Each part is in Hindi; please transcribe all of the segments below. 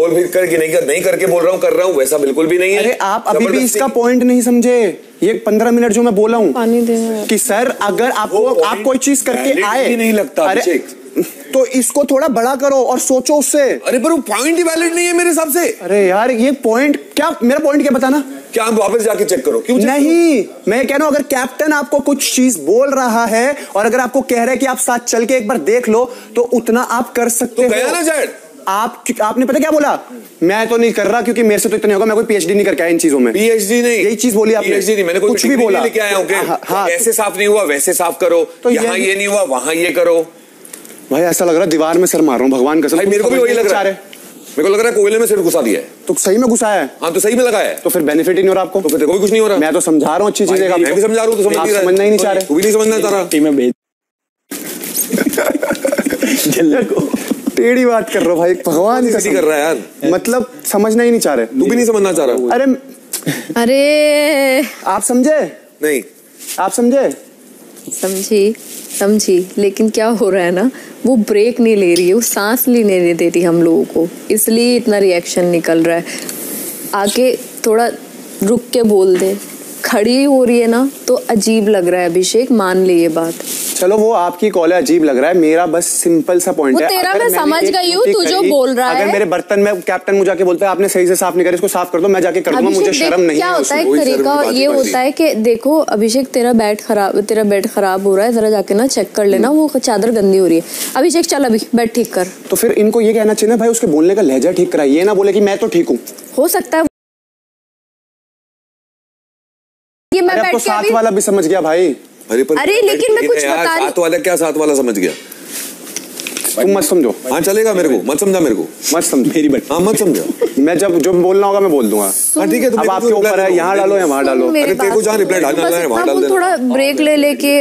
और फिर करके नहीं कर नहीं करके बोल रहा हूँ कर रहा हूँ वैसा बिल्कुल भी नहीं है। अरे आप अभी भी इसका पॉइंट नहीं समझे। ये पंद्रह मिनट जो मैं बोला हूँ कि सर अगर आपको आप कोई चीज़ करके आए। नहीं लगता, अरे तो इसको थोड़ा बड़ा करो और सोचो उससे। अरे पर वो पॉइंट ही वैलिड नहीं है मेरे हिसाब से। अरे यार ये पॉइंट क्या मेरा पॉइंट क्या बताना? क्या आप वापस जाके चेक करो? क्यों check नहीं मैं कह रहा हूँ अगर कैप्टन आपको कुछ चीज़ बोल रहा है और अगर आपको कह रहा है कि आप साथ चल के एक बार देख लो तो उतना आप कर सकते तो हो। गया ना जैड आप आपने पता क्या बोला? मैं तो नहीं कर रहा क्योंकि मेरे से तो इतना होगा मैं कोई पीएचडी नहीं करके आया इन चीज़ों में। पीएचडी नहीं। यही चीज़ बोली आपने। पीएचडी नहीं मैंने कुछ भी बोला। लेके आया हूँ? हाँ, हाँ। ऐसे साफ़ नहीं हुआ वैसे साफ़ करो। तो तो यहाँ ये नहीं हुआ वहाँ ये करो। भाई ऐसा लग रहा है दीवार में सर मार रहा हूँ भगवान कसम। भाई मेरे को भी वही लग रहा है। मेरे को लग रहा है कोयले में सिर घुसा दिया है। तो सही में घुसाया है। हाँ तो सही में लगा है। तो फिर बेनिफिट ही नहीं हो रहा आपको। तो फिर देखो भी कुछ नहीं हो रहा। मैं तो समझा रहा हूँ अच्छी चीज़ें मैं भी समझा रहा हूँ तो समझ नहीं रहा समझना ही नहीं चाह रहे तू भी नहीं समझना चाह रहा टीम में भेज जल्ला को टेढ़ी बात कर रहे हो भाई। भगवान की कैसी कर रहा है यार। मतलब समझना ही नहीं चाह रहे। तू भी नहीं समझना चाह रहा। अरे अरे। आप समझे? नहीं। आप समझे? समझी समझी। लेकिन क्या हो रहा है ना वो ब्रेक नहीं ले रही है वो सांस नहीं लेने दे रही हम लोगों को। इसलिए इतना रिएक्शन निकल रहा है। आके थोड़ा रुक के बोल दे। खड़ी हो रही है ना तो अजीब लग रहा है अभिषेक। मान ले ये बात। चलो वो आपकी कॉल अजीब लग रहा है। मेरा बस सिंपल सा पॉइंट है। तेरा मैं समझ गई हूँ, तू जो बोल रहा है। अगर मेरे बर्तन में कैप्टन मुझे आके बोलता है आपने सही से साफ़ नहीं करा इसको साफ़ कर दो मैं जाके कर दूँगा मुझे शर्म नहीं क्या होता है तरीका ये होता है कि देखो अभिषेक तेरा बैट खराब तेरा बेड खराब हो रहा है जरा जाके ना चेक कर लेना वो चादर गंदी हो रही है। अभिषेक चल अभी बेड ठीक कर। तो फिर इनको ये कहना चाहिए ना भाई उसके बोलने का लहजा ठीक करा ये ना बोले कि मैं तो ठीक हूँ। हो सकता है ये मैं बैठ के साथ वाला भी समझ गया भाई। अरे पर अरे, लेकिन मैं कुछ बता रही- साथ वाला क्या साथ वाला समझ गया? तुम मत समझो। हाँ चलेगा मेरे को। मत समझा मेरे को। मत समझो मेरी बट हाँ मत समझा। मैं जब जो बोलना होगा मैं बोल दूँगा। हाँ ठीक है तो अब आपके ऊपर है दे यहाँ डालो या वहाँ डालो। अरे तेरे को जहाँ reply डालना है, वहाँ डाल वो थोड़ा ब्रेक ले लेके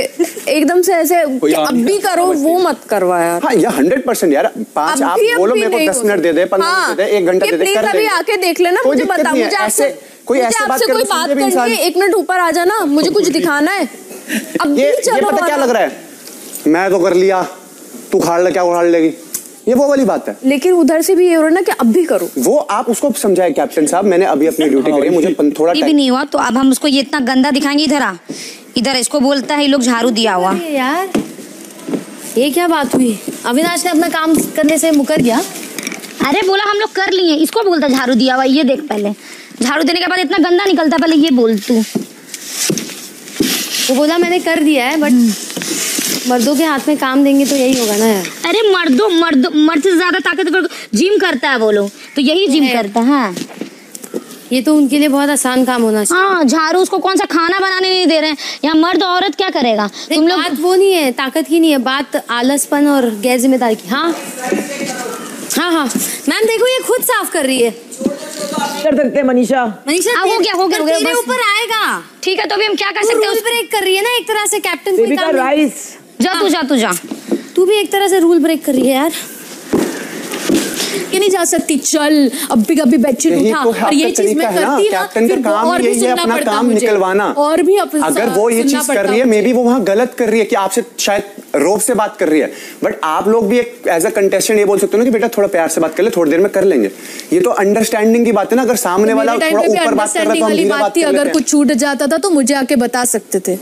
एकदम से ऐसे अब भी करो वो मत करवा यार हाँ या हंड्रेड परसेंट यार पाँच आप बोलो मेरे को दस हो मिनट दे दे पंद्रह हाँ, मिनट दे दे एक घंटा दे दे कर देंगे। आके देख लेना मुझे बता मुझे ऐसे कोई ऐसे बात आपसे कर कोई लो, बात समझे भी करनी इंसान। है एक मिनट ऊपर आ जाना मुझे कुछ दिखाना है। अब ये ये पता क्या लग रहा है? मैं तो कर लिया। तू खाड़ ले क्या उखाड़ लेगी? ये वो वाली बात है। लेकिन उधर से भी ये हो रहा है ना कि अब भी करो। वो आप उसको समझाए कैप्टन साहब मैंने अभी अपनी ड्यूटी करी मुझे पन- थोड़ा भी नहीं हुआ तो अब हम उसको ये इतना गंदा दिखाएँगे इधर आ। इधर इसको बोलता है ये लोग झाड़ू दिया हुआ। यार ये क्या बात हुई? अविनाश ने अपना काम करने से मुकर गया। अरे बोला हम लोग कर लिए इसको बोलता झाड़ू दिया हुआ ये देख पहले। झाड़ू देने के बाद इतना गंदा निकलता पहले ये बोल तू। वो बोला मैंने कर दिया है बट मर्दों के हाथ में काम देंगे तो यही होगा ना यार. अरे मर्दों मर्द मर्द से ज़्यादा ताकतवर जिम करता है वो लोग तो यही जिम करता है हाँ। ये तो उनके लिए बहुत आसान काम होना चाहिए। हाँ झाड़ू उसको कौन सा खाना बनाने नहीं दे रहे हैं? यहाँ मर्द औरत क्या करेगा? तुम तुम लोग बात वो नहीं है ताकत की नहीं है बात आलसपन और गैर ज़िम्मेदारी की। हाँ। हाँ हाँ। मैम देखो ये खुद साफ़ कर रही है। कर सकते हैं मनीषा। मनीषा हाँ, हो तेरे- गया, हो गया, तेरे ऊपर आएगा। ठीक है तो अभी हम क्या कर सकते रूल हैं ब्रेक कर रही है ना एक तरह से कैप्टन राइस जा तू जा तू जा। तू भी एक तरह से रूल ब्रेक कर रही है यार। कि नहीं जा सकती? चल अब भी कभी बेडशीट यही उठा। तो और ये चीज़ मैं है करती ना का फिर काम और भी है सुनना अपना पड़ता काम। निकलवाना। और भी अगर वो ये चीज़ कर रही है मे। भी वो वहाँ गलत कर रही है कि आपसे शायद रोब से बात कर रही है। बट आप लोग भी एक एज अ कंटेस्टेंट ये बोल सकते हो ना कि बेटा थोड़ा प्यार से बात कर ले थोड़ी देर में कर लेंगे। ये तो अंडरस्टैंडिंग की बात है ना अगर सामने वाला थोड़ा ऊपर बात कर रहा है तो थी अगर कुछ छूट जाता था तो मुझे आके बता सकते थे।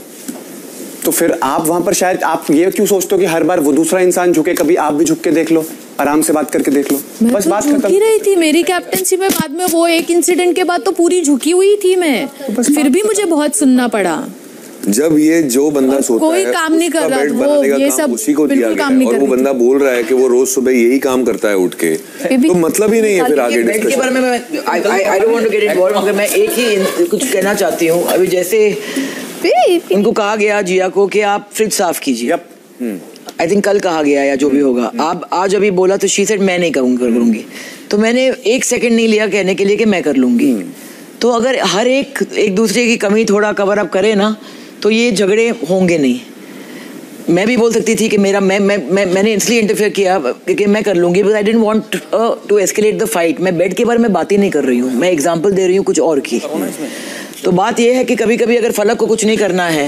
तो फिर आप वहाँ पर शायद आप ये क्यों सोचते हो कि हर बार वो दूसरा इंसान झुके कभी आप भी झुक के देख लो आराम से बात करके देख लो? मैं बस तो बात झुकी खत्म। रही थी मेरी कैप्टनसी में बाद में वो एक इंसिडेंट के बाद तो पूरी झुकी हुई थी मैं। बस फिर भी मुझे बहुत सुनना पड़ा। जब ये जो बंदा सोता कोई है काम नहीं कर रहा, वो ये काम सब उसी को दिया गया है। और वो बंदा बोल रहा है कि वो रोज सुबह यही काम करता है उठ के तो मतलब ही नहीं है फिर आगे बेड के बारे में मैं I don't want to get involve मगर मैं एक ही कुछ कहना चाहती हूँ। अभी जैसे इनको कहा गया जिया को कि आप फ्रिज साफ़ कीजिए। यप आई थिंक कल कहा गया या जो भी होगा। आप आज अभी बोला तो शी सेड मैं नहीं करूँगी करूँगी। तो मैंने एक सेकंड नहीं लिया कहने के लिए कि मैं कर लूँगी। तो अगर हर एक एक दूसरे की कमी थोड़ा कवर अप करे ना तो ये झगड़े होंगे नहीं। मैं भी बोल सकती थी कि मेरा मैं मैं, मैं मैंने इसलिए इंटरफेयर किया क्योंकि मैं कर लूँगी because I don't want to escalate the fight मैं बेड के बारे में बात ही नहीं कर रही हूँ। मैं एग्ज़ाम्पल दे रही हूँ कुछ और की। तो बात यह है कि कभी कभी अगर फलक को कुछ नहीं करना है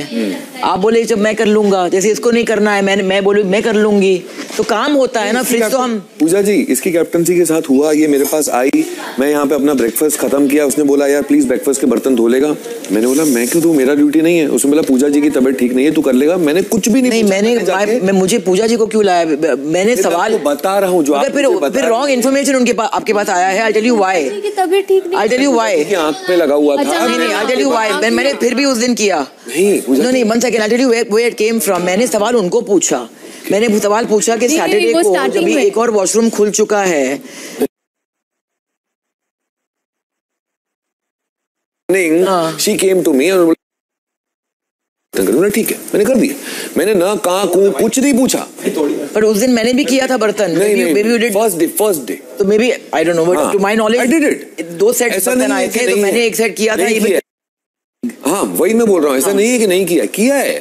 आप बोले जब मैं कर लूँगा जैसे इसको नहीं करना है मैं मैं बोलूँ मैं कर लूँगी। तो काम होता है ना फ्रिज तो हम पूजा जी इसकी कैप्टनसी के साथ हुआ ये मेरे पास आई। मैं यहाँ पे अपना ब्रेकफास्ट खत्म किया। उसने बोला यार प्लीज़ ब्रेकफास्ट के बर्तन धो लेगा मैंने बोला मैं क्यों दूँ मेरा ड्यूटी नहीं है। उसने बोला पूजा जी की तबीयत ठीक नहीं है तू कर लेगा। मैंने कुछ भी नहीं नहीं मैंने मैं, मैं मुझे पूजा जी को क्यों लाया? मैंने सवाल बता रहा हूँ जो फिर फिर रॉन्ग इन्फॉर्मेशन उनके पास आपके पास आया है आई टेल यू व्हाई की ठीक नहीं आई टेल यू व्हाई आँख पे लगा हुआ था। नहीं आई टेल यू व्हाई मैंने फिर भी उस दिन किया। नहीं नहीं I tell you where it came from मैंने सवाल उनको पूछा मैंने सवाल पूछा कि सैटरडे को जब भी एक और वॉशरूम खुल चुका है हाँ। शी केम टू मी और ठीक है मैंने कर दिया मैंने ना कहा कुछ नहीं पूछा पर उस दिन मैंने भी किया था बर्तन नहीं नहीं maybe you did first day first day तो maybe I don't know but. To my I did knowledge it. दो सेट ऐसा बर्तन नहीं आए थे तो नहीं मैंने। एक सेट किया था। हाँ वही मैं बोल रहा हूँ ऐसा नहीं है कि नहीं किया किया है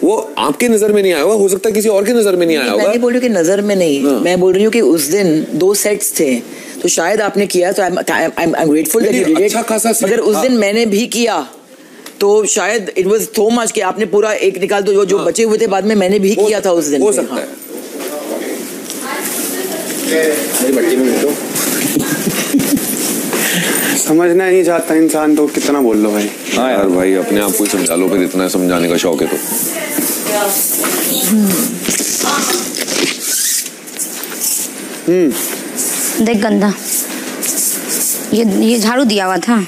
वो आपके नज़र में नहीं आया होगा हो सकता है किसी और के नज़र में नहीं आया होगा मैं बोल रही हूँ कि नज़र में नहीं हाँ। मैं बोल रही हूँ कि उस दिन दो सेट्स थे तो शायद आपने किया तो आई एम ग्रेटफुल अच्छा मगर उस दिन मैंने भी किया तो शायद इट वाज सो मच कि आपने पूरा एक निकाल दो जो जो हाँ। बचे हुए थे बाद में मैंने भी किया था उस दिन हो सकता हाँ। है समझना नहीं चाहता इंसान तो कितना बोल लो भाई। हाँ यार भाई अपने आप को ही समझा लो फिर इतना समझाने का शौक है तो। हम्म। देख गंदा। ये ये झाड़ू दिया हुआ था।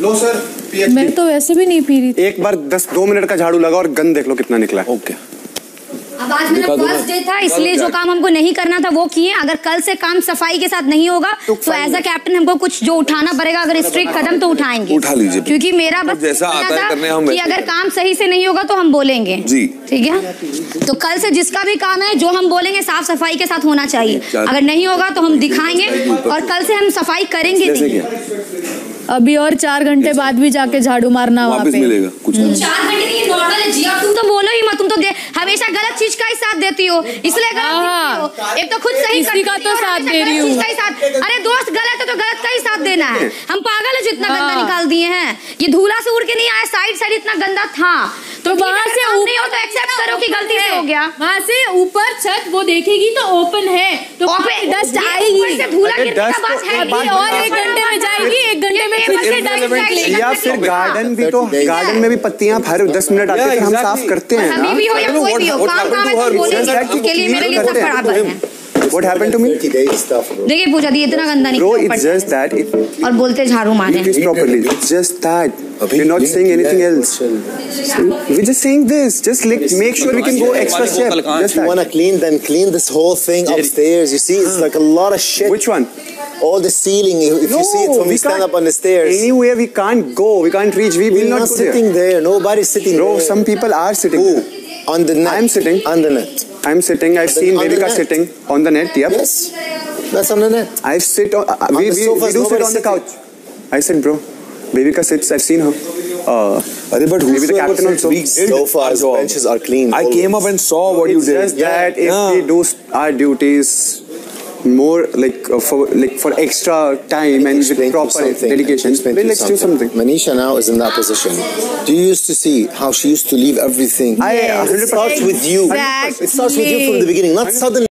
लो सर मैं तो वैसे भी नहीं पी रही थी। एक बार दस दो मिनट का झाड़ू लगा और गंद देख लो कितना निकला ओके ओके अब आज मेरा। फ़र्स्ट डे था इसलिए जो काम हमको नहीं करना था वो किए। अगर कल से काम सफ़ाई के साथ नहीं होगा तो तो एज अ कैप्टन हमको कुछ जो उठाना पड़ेगा अगर स्ट्रिक्ट कदम तो उठाएँगे। उठा लीजिए। क्योंकि मेरा बस जैसा आता है करने हम कि अगर काम सही से नहीं होगा तो हम बोलेंगे। जी। ठीक है? तो कल से जिसका भी काम है जो हम बोलेंगे साफ़ सफ़ाई के साथ होना चाहिए। अगर नहीं होगा तो हम दिखाएँगे और कल से हम सफ़ाई करेंगे अभी और चार घंटे बाद भी जाके झाड़ू मारना वहाँ पे। मिलेगा कुछ चार घंटे नहीं नॉर्मल है। जी तुम तो बोलो ही मत तुम तो हमेशा गलत चीज़ का ही साथ देती हो इसलिए गलत हाँ। हो एक तो खुद सही इसी का तो साथ दे रही हूँ। अरे दोस्त गलत है तो गलत का ही साथ देना है हम पागल है जितना गंदा हाँ। निकाल दिए हैं ये धूला से उड़ के नहीं आया साइड साइड इतना गंदा था तो वहाँ से नहीं हो तो एक्सेप्ट करो कि गलती से हो। गया। वहाँ से ऊपर छत वो देखेगी तो ओपन है। तो डस्ट आएगी। से धूला गिरने का बात तो- है? और एक घंटे में जाएगी एक घंटे में फिर से डस्ट या फिर गार्डन भी तो गार्डन में भी पत्तियाँ हर दस मिनट आती है हम साफ़ करते हैं। भी हो या कोई भी हो काम काम है तो बोलेंगे Just उसके लिए मेरे लिए सब बराबर है। What happened to me? 30 days stuff, bro. देखिए पूजा दी इतना गंदा Bro, निकला it's just that if और बोलते झाड़ू मारे it is properly. It's just that. We're not saying anything else. We're just saying this. Just like make sure we can go extra step. Just If you want that. to clean, then clean this whole thing upstairs. You see, it's like a lot of shit. Which one? All the ceiling, if if you see it when we, stand can't- up on the stairs. Anywhere we can't go. We can't reach. We will We're not not go sitting there. there. Nobody's sitting Bro, there. some people are sitting. Who? there. On the net. I'm sitting. On the net. I'm sitting. I've seen Devika sitting on the net. Yep. Yes. That's on the net. I sit on. Uh, on we, we, we do sit on the couch. I said, bro, Devika sits. I've seen her. Uh, but maybe the captain also. We so far, benches are clean. I always. came up and saw what it's you did. Just yeah. that if yeah. we do our duties more like uh, for like for extra time and with Explain to you proper something. dedication, Explain to then you let's do something. Manisha now is in that position. Do you used to see how she used to leave everything? I- it starts with you. Exactly. It starts with you from the beginning, not suddenly.